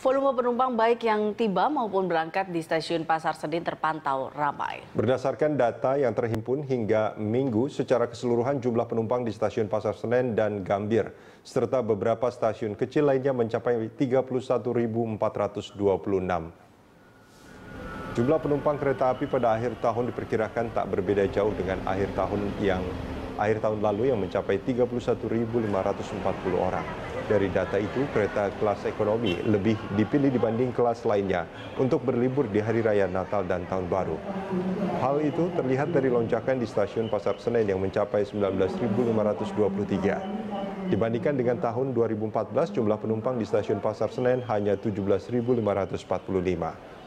Volume penumpang baik yang tiba maupun berangkat di stasiun Pasar Senen terpantau ramai. Berdasarkan data yang terhimpun hingga minggu, secara keseluruhan jumlah penumpang di stasiun Pasar Senen dan Gambir, serta beberapa stasiun kecil lainnya mencapai 31.426. Jumlah penumpang kereta api pada akhir tahun diperkirakan tak berbeda jauh dengan akhir tahun yang akhir tahun lalu yang mencapai 31.540 orang. Dari data itu, kereta kelas ekonomi lebih dipilih dibanding kelas lainnya untuk berlibur di Hari Raya Natal dan Tahun Baru. Hal itu terlihat dari lonjakan di stasiun Pasar Senen yang mencapai 19.523. Dibandingkan dengan tahun 2014, jumlah penumpang di stasiun Pasar Senen hanya 17.545.